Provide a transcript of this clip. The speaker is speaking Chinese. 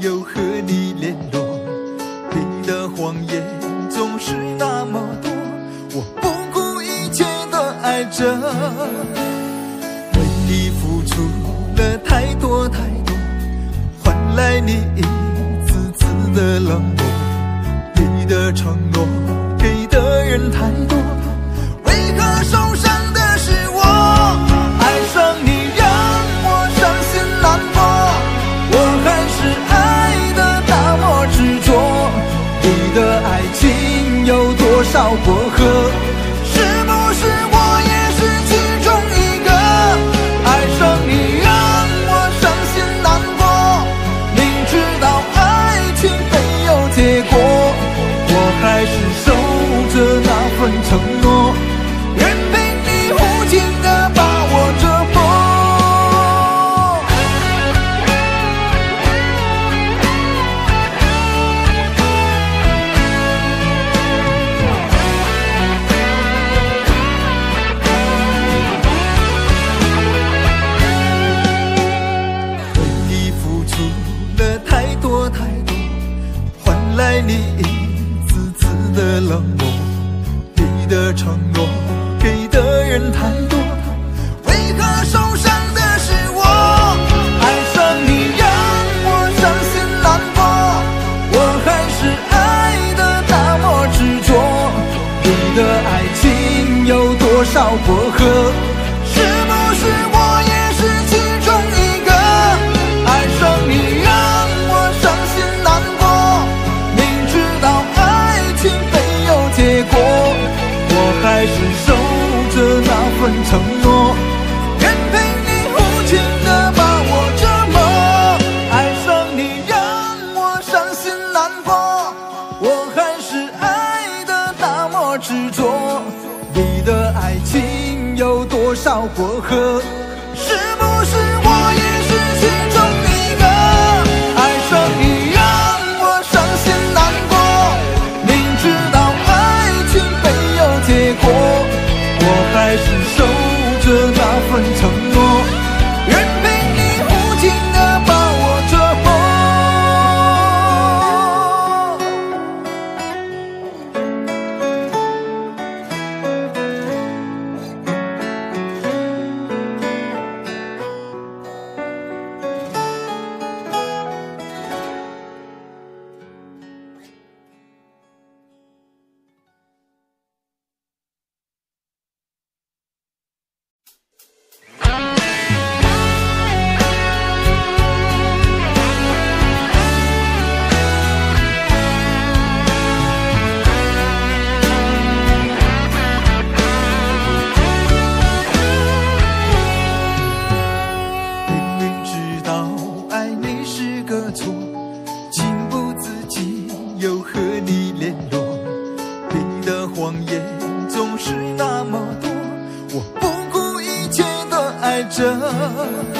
又和你联络，你的谎言总是那么多，我不顾一切的爱着，为你付出了太多太多，换来你一次次的冷漠，你的承诺给的人太多。过河？承诺给的人太多，为何受伤的是我？爱上你让我伤心难过，我还是爱的那么执着。你的爱情有多少过河？我执着。你的爱情有多少过河？是不是我也是其中一个？爱上你让我伤心难过，明知道爱情没有结果，我还是守着那份承诺，谎言总是那么多，我不顾一切的爱着。